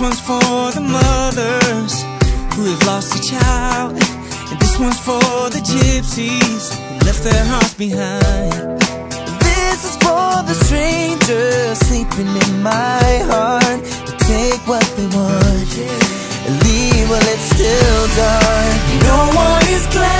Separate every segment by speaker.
Speaker 1: one's for the mothers who have lost a child. And this one's for the gypsies who left their hearts behind. This is for the strangers sleeping in my heart to take what they want and leave while it's still dark. No one is glad.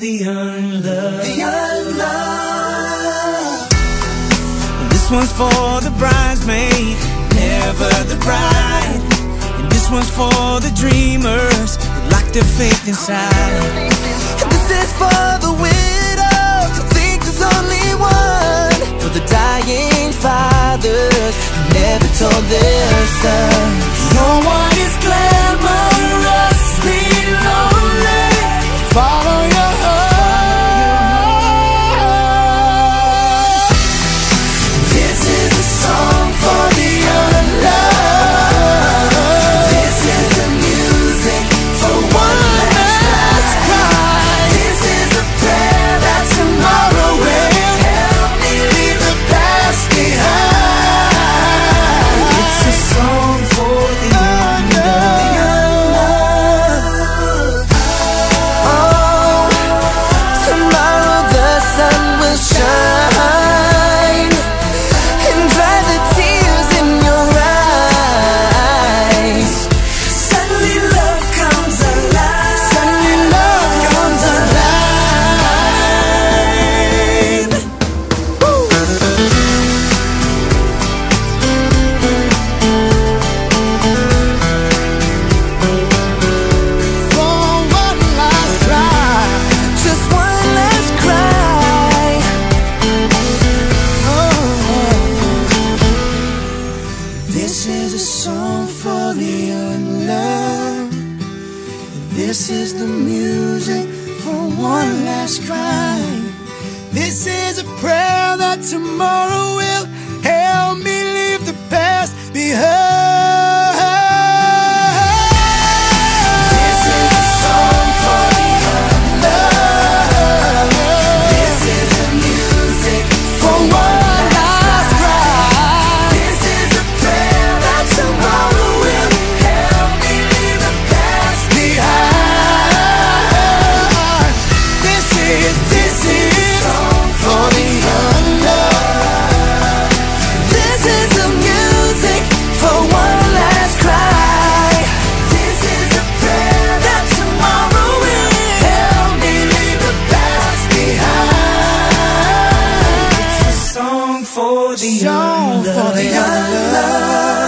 Speaker 1: the unloved. The unloved. This one's for the bridesmaid, never the bride. And this one's for the dreamers who lock their faith inside. And this is for the wind. love. This is the music for one last cry. This is a prayer that tomorrow. the young love.